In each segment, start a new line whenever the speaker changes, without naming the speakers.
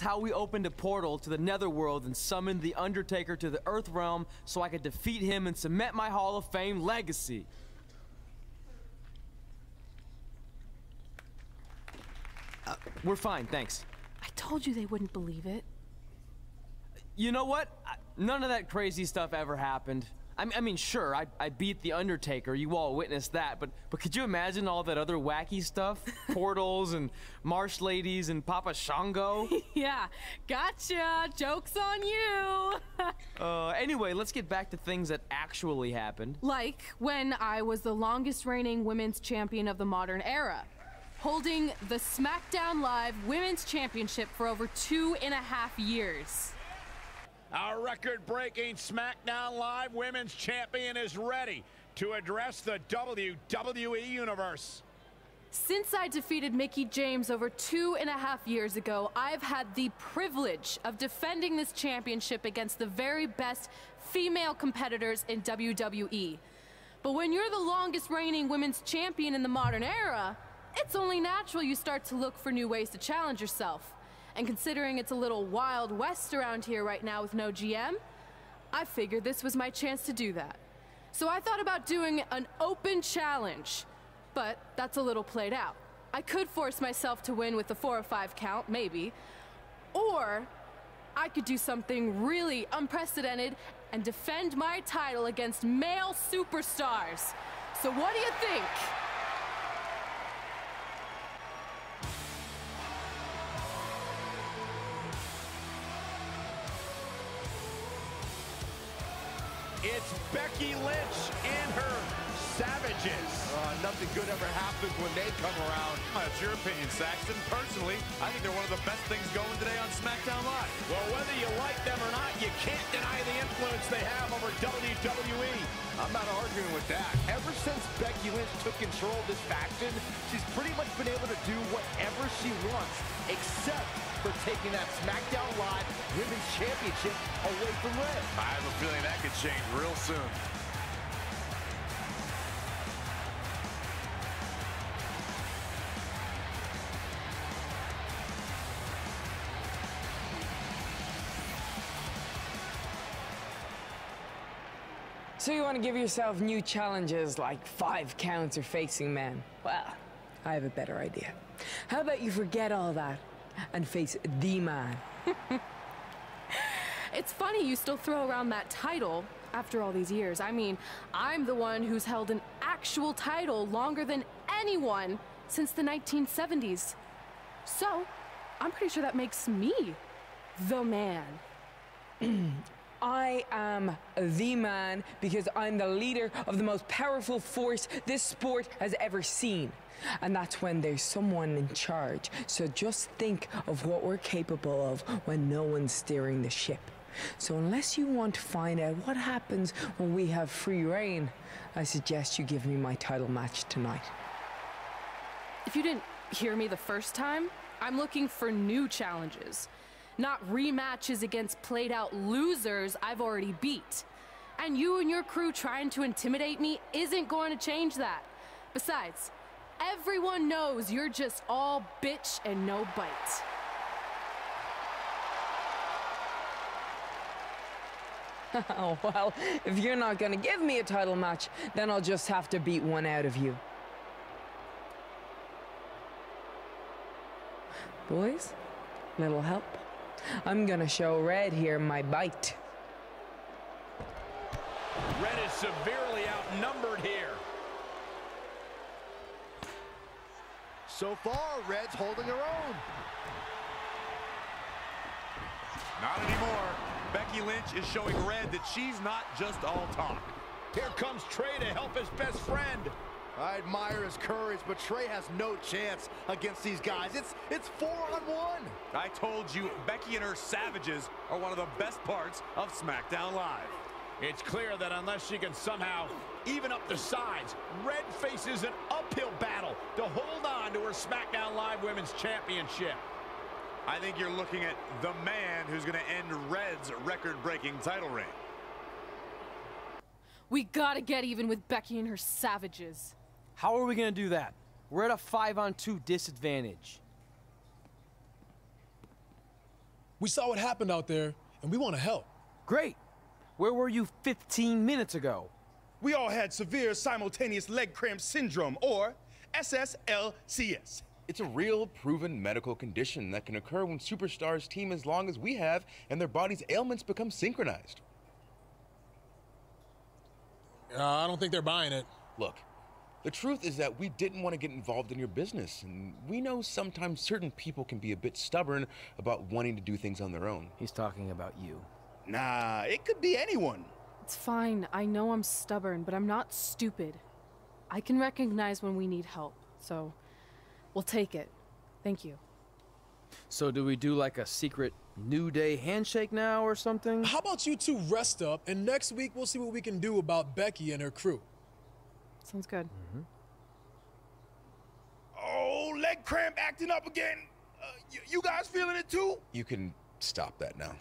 How we opened a portal to the Netherworld and summoned the Undertaker to the Earth Realm so I could defeat him and cement my Hall of Fame legacy. Uh, we're fine, thanks.
I told you they wouldn't believe it.
You know what? None of that crazy stuff ever happened. I, I mean, sure, I, I beat The Undertaker, you all witnessed that, but, but could you imagine all that other wacky stuff? Portals and marsh ladies and Papa Shango?
yeah, gotcha! Joke's on you!
uh, anyway, let's get back to things that actually happened.
Like when I was the longest reigning women's champion of the modern era holding the SmackDown Live Women's Championship for over two and a half years.
Our record-breaking SmackDown Live Women's Champion is ready to address the WWE Universe.
Since I defeated Mickie James over two and a half years ago, I've had the privilege of defending this championship against the very best female competitors in WWE. But when you're the longest reigning women's champion in the modern era, it's only natural you start to look for new ways to challenge yourself. And considering it's a little wild west around here right now with no GM, I figured this was my chance to do that. So I thought about doing an open challenge, but that's a little played out. I could force myself to win with a 4 or 5 count, maybe. Or I could do something really unprecedented and defend my title against male superstars. So what do you think?
Becky Lynch and her Savages.
Uh, nothing good ever happens when they come around.
That's your opinion, Saxton. Personally, I think they're one of the best things going today on SmackDown Live.
Well, whether you like them or not, you can't deny the influence they have over WWE.
I'm not arguing with that. Ever since Becky Lynch took control of this faction, she's pretty much been able to do whatever she wants, except for taking that SmackDown Live Women's Championship away from Red.
I have a feeling that could change real soon.
To give yourself new challenges like five counts or facing men? Well, I have a better idea. How about you forget all that and face the man?
it's funny you still throw around that title after all these years. I mean, I'm the one who's held an actual title longer than anyone since the 1970s. So, I'm pretty sure that makes me the man.
I am the man because I'm the leader of the most powerful force this sport has ever seen. And that's when there's someone in charge. So just think of what we're capable of when no one's steering the ship. So unless you want to find out what happens when we have free reign, I suggest you give me my title match tonight.
If you didn't hear me the first time, I'm looking for new challenges not rematches against played out losers I've already beat. And you and your crew trying to intimidate me isn't going to change that. Besides, everyone knows you're just all bitch and no bite.
oh, well, if you're not gonna give me a title match, then I'll just have to beat one out of you. Boys, little help? I'm gonna show Red here my bite.
Red is severely outnumbered here.
So far, Red's holding her own.
Not anymore. Becky Lynch is showing Red that she's not just all talk.
Here comes Trey to help his best friend.
I admire his courage, but Trey has no chance against these guys. It's it's four on one.
I told you, Becky and her Savages are one of the best parts of SmackDown Live.
It's clear that unless she can somehow even up the sides, Red faces an uphill battle to hold on to her SmackDown Live Women's Championship.
I think you're looking at the man who's going to end Red's record-breaking title reign.
We gotta get even with Becky and her Savages.
How are we gonna do that? We're at a five on two disadvantage.
We saw what happened out there, and we want to help.
Great. Where were you 15 minutes ago?
We all had severe simultaneous leg cramp syndrome, or SSLCS.
It's a real, proven medical condition that can occur when superstars team as long as we have and their body's ailments become synchronized.
Uh, I don't think they're buying it.
Look, the truth is that we didn't want to get involved in your business, and we know sometimes certain people can be a bit stubborn about wanting to do things on their own.
He's talking about you.
Nah, it could be anyone.
It's fine. I know I'm stubborn, but I'm not stupid. I can recognize when we need help, so we'll take it. Thank you.
So do we do like a secret New Day handshake now or something?
How about you two rest up, and next week we'll see what we can do about Becky and her crew.
Sounds good.
Mm-hmm. Oh, leg cramp acting up again. Uh, you, you guys feeling it too?
You can stop that now.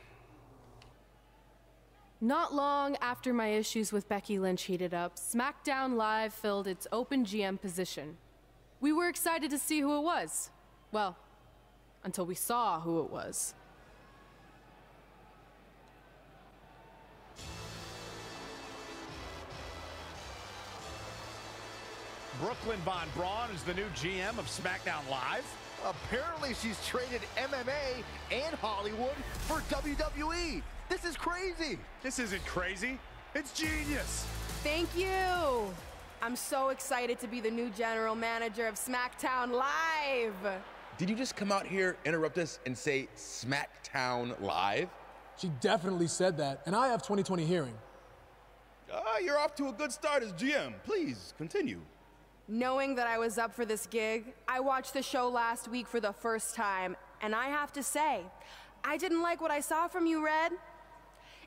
Not long after my issues with Becky Lynch heated up, SmackDown Live filled its open GM position. We were excited to see who it was. Well, until we saw who it was.
Brooklyn Von Braun is the new GM of SmackDown Live.
Apparently, she's traded MMA and Hollywood for WWE. This is crazy.
This isn't crazy. It's genius.
Thank you. I'm so excited to be the new general manager of SmackDown Live.
Did you just come out here, interrupt us, and say SmackDown Live?
She definitely said that, and I have 2020 hearing.
Uh, you're off to a good start as GM. Please, continue.
Knowing that I was up for this gig, I watched the show last week for the first time, and I have to say, I didn't like what I saw from you, Red.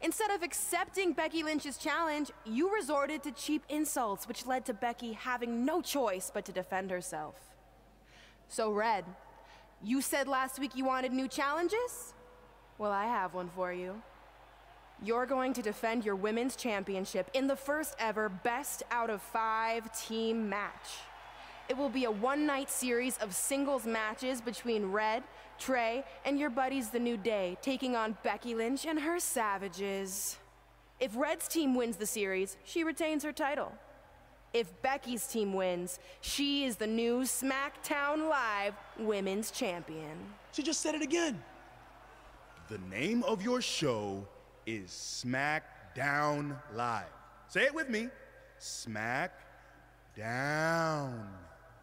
Instead of accepting Becky Lynch's challenge, you resorted to cheap insults, which led to Becky having no choice but to defend herself. So, Red, you said last week you wanted new challenges? Well, I have one for you. You're going to defend your women's championship in the first ever best out of five team match. It will be a one night series of singles matches between Red, Trey, and your buddies The New Day, taking on Becky Lynch and her Savages. If Red's team wins the series, she retains her title. If Becky's team wins, she is the new SmackDown Live Women's Champion.
She just said it again.
The name of your show is SmackDown Live. Say it with me. Smack Down.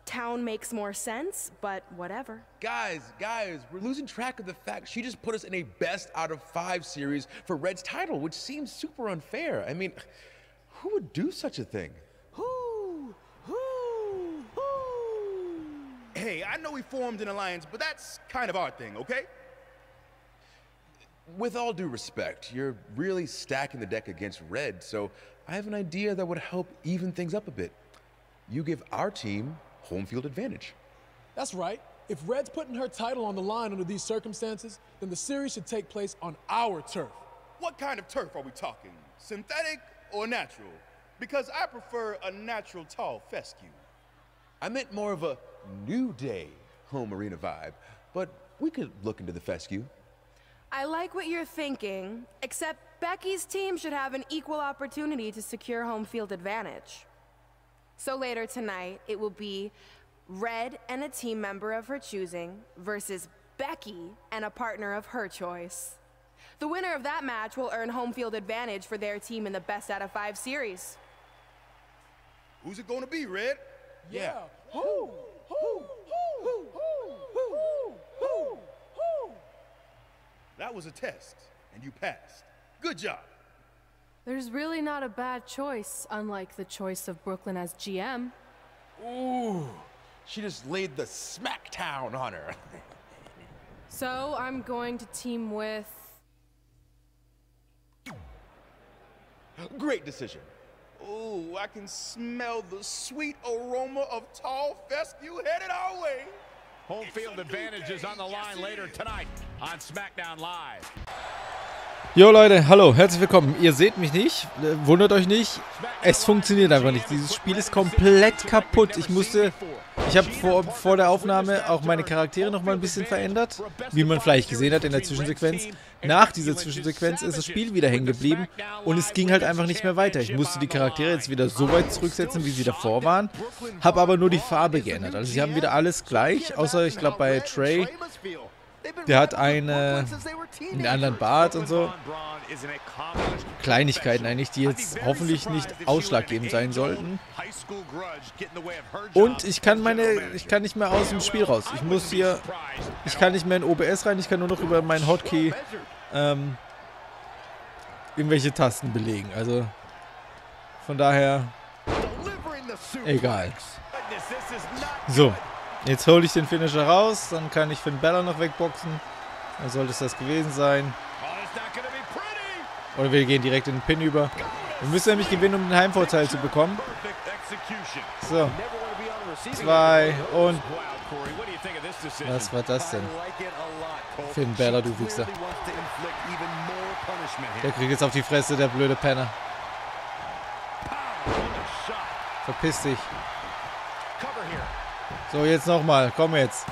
Town makes more sense, but whatever.
Guys, guys, we're losing track of the fact she just put us in a best out of five series for Red's title, which seems super unfair. I mean, who would do such a thing?
Who? Who? Who? Hey, I know we formed an alliance, but that's kind of our thing, okay?
With all due respect, you're really stacking the deck against Red, so I have an idea that would help even things up a bit. You give our team home field advantage.
That's right. If Red's putting her title on the line under these circumstances, then the series should take place on our turf.
What kind of turf are we talking? Synthetic or natural? Because I prefer a natural tall fescue.
I meant more of a New Day home arena vibe, but we could look into the fescue.
I like what you're thinking, except Becky's team should have an equal opportunity to secure home field advantage. So later tonight, it will be Red and a team member of her choosing versus Becky and a partner of her choice. The winner of that match will earn home field advantage for their team in the best out of five series.
Who's it gonna be, Red?
Yeah. Who? Who? Who? Who? Who? Who? Who?
That was a test, and you passed. Good job.
There's really not a bad choice, unlike the choice of Brooklyn as GM.
Ooh, she just laid the smackdown on her.
So I'm going to team with.
Great decision.
Ooh, I can smell the sweet aroma of tall fescue headed our way.
Home field advantage is on the line later tonight on SmackDown Live.
Jo Leute, hallo, herzlich willkommen. Ihr seht mich nicht, äh, wundert euch nicht. Es funktioniert einfach nicht. Dieses Spiel ist komplett kaputt. Ich musste, ich habe vor, vor der Aufnahme auch meine Charaktere noch mal ein bisschen verändert, wie man vielleicht gesehen hat in der Zwischensequenz. Nach dieser Zwischensequenz ist das Spiel wieder hängen geblieben und es ging halt einfach nicht mehr weiter. Ich musste die Charaktere jetzt wieder so weit zurücksetzen, wie sie davor waren, habe aber nur die Farbe geändert. Also sie haben wieder alles gleich, außer ich glaube bei Trey der hat eine, einen anderen Bart und so. Kleinigkeiten eigentlich, die jetzt hoffentlich nicht ausschlaggebend sein sollten. Und ich kann meine, ich kann nicht mehr aus dem Spiel raus. Ich muss hier, ich kann nicht mehr in OBS rein, ich kann nur noch über meinen Hotkey ähm, irgendwelche Tasten belegen. Also von daher, egal. So, Jetzt hole ich den Finisher raus, dann kann ich Finn Balor noch wegboxen. Dann sollte es das gewesen sein. Oder wir gehen direkt in den Pin über. Wir müssen nämlich gewinnen, um den Heimvorteil zu bekommen. So. Zwei und... Was war das denn? Finn Balor, du Wichser. Der kriegt jetzt auf die Fresse, der blöde Penner. Verpiss dich. So, jetzt nochmal. Komm jetzt.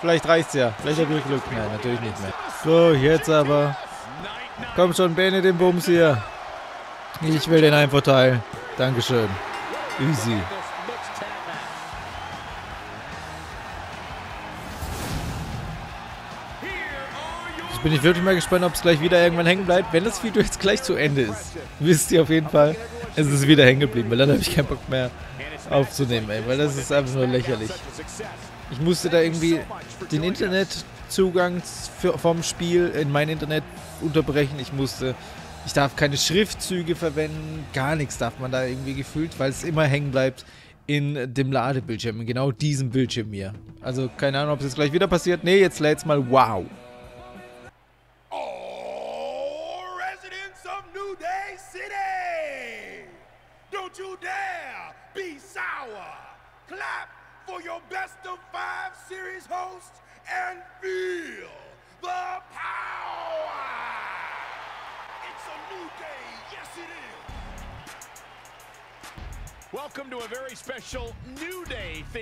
Vielleicht reicht's ja. Vielleicht habe ich Glück. Nein, natürlich nicht mehr. So, jetzt aber. Komm schon, beende den Bums hier. Ich will den Einvorteil. Dankeschön. Easy. Jetzt bin ich wirklich mal gespannt, ob es gleich wieder irgendwann hängen bleibt. Wenn das Video jetzt gleich zu Ende ist, wisst ihr auf jeden Fall, es ist wieder hängen geblieben, weil dann habe ich keinen Bock mehr aufzunehmen, ey, weil das ist einfach nur lächerlich. Ich musste da irgendwie den Internetzugang vom Spiel in mein Internet unterbrechen. Ich musste, ich darf keine Schriftzüge verwenden, gar nichts darf man da irgendwie gefühlt, weil es immer hängen bleibt in dem Ladebildschirm, in genau diesem Bildschirm hier. Also keine Ahnung, ob es jetzt gleich wieder passiert. Ne, jetzt lädt's mal. Wow.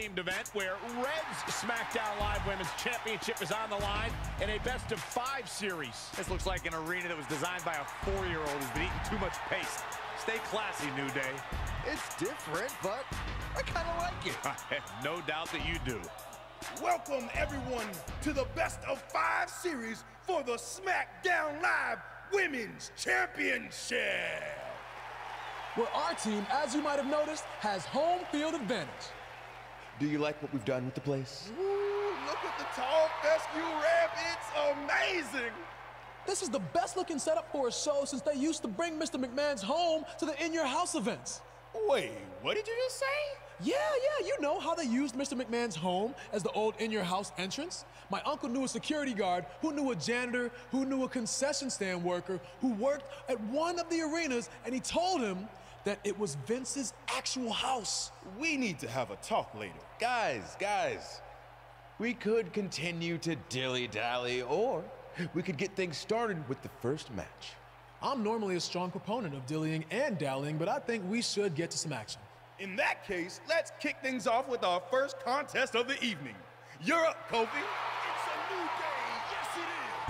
Day themed event where Red's SmackDown Live Women's Championship is on the line in a best of five series.
This looks like an arena that was designed by a four-year-old who's been eating too much paste. Stay classy, New Day.
It's different, but I kind of like it.
I have no doubt that you do.
Welcome, everyone, to the best of five series for the SmackDown Live Women's Championship
where our team, as you might have noticed, has home field advantage.
Do you like what we've done with the place?
Ooh, look at the tall fescue ramp. It's amazing.
This is the best looking setup for a show since they used to bring Mr. McMahon's home to the In Your House events.
Wait, what did you just say?
Yeah, yeah, you know how they used Mr. McMahon's home as the old In Your House entrance? My uncle knew a security guard who knew a janitor, who knew a concession stand worker, who worked at one of the arenas, and he told him that it was Vince's actual house.
We need to have a talk later.
Guys, guys, we could continue to dilly-dally, or we could get things started with the first match.
I'm normally a strong proponent of dillying and dallying, but I think we should get to some action.
In that case, let's kick things off with our first contest of the evening. You're up, Kofi.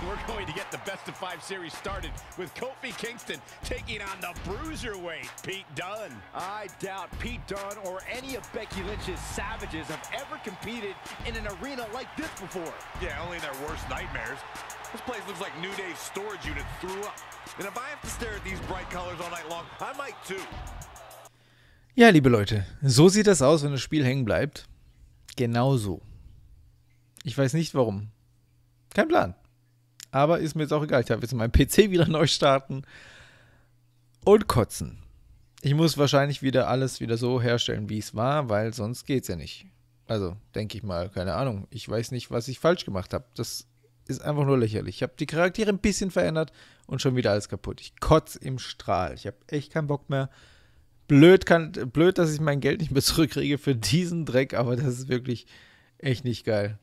We're going to get the best of five series started with Kofi Kingston taking on the bruiserweight Pete Dunne.
I doubt Pete Dunne or any of Becky Lynch's savages have ever competed in an arena like this before.
Yeah, only in their worst nightmares. This place looks like New Day's storage unit threw up. And if I have to stare at these bright colors all night long, I might too.
Ja, liebe Leute, so sieht das aus, wenn das Spiel hängen bleibt. Genau so. Ich weiß nicht warum. Kein Plan. Aber ist mir jetzt auch egal. Ich darf jetzt meinen PC wieder neu starten und kotzen. Ich muss wahrscheinlich wieder alles wieder so herstellen, wie es war, weil sonst geht es ja nicht. Also, denke ich mal, keine Ahnung. Ich weiß nicht, was ich falsch gemacht habe. Das ist einfach nur lächerlich. Ich habe die Charaktere ein bisschen verändert und schon wieder alles kaputt. Ich kotze im Strahl. Ich habe echt keinen Bock mehr. Blöd, kann, blöd, dass ich mein Geld nicht mehr zurückkriege für diesen Dreck, aber das ist wirklich echt nicht geil.